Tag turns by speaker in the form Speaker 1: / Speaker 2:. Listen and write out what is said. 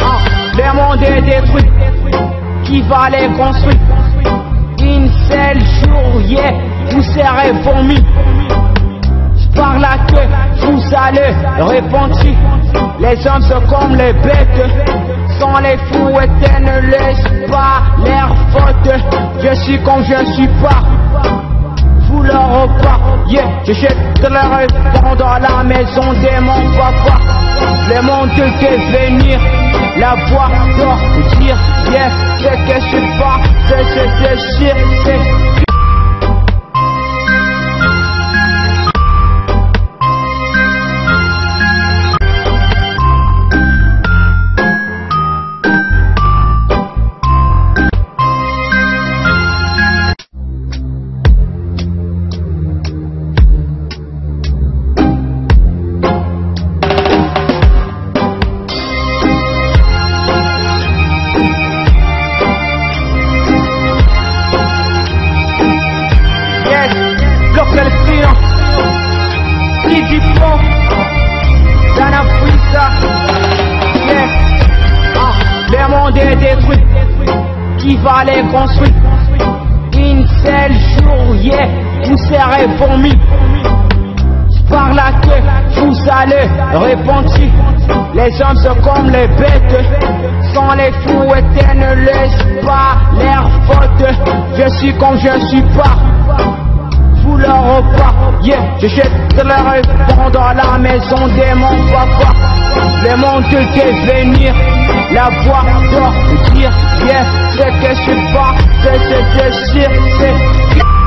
Speaker 1: Ah, le monde est détruit, qui va les construire? Un seul jour, yeah, vous serez vomi. Par la queue, vous allez repentir. Les hommes sont comme les bêtes, sans les fous et ne laisse pas leur faute. Je suis comme je ne suis pas. Yeah, je jette leur répond dans la maison de mon papa. Le monde de devenir, la voix doit dire, yeah, ce que je suis pas, c'est ce que je suis, Qui va les construire? Un seul jour, yeah, vous serez vomi. Par la queue, vous allez repentir. Les hommes sont comme les bêtes, sans les fous et ne laisse pas leur faute. Je suis comme je suis pas vous leur repas. Je jette leur répond dans la maison de mon papa. Le monde de devenir, la voix doit dire, yeah, ce que je suis pas, c'est que je suis, c'est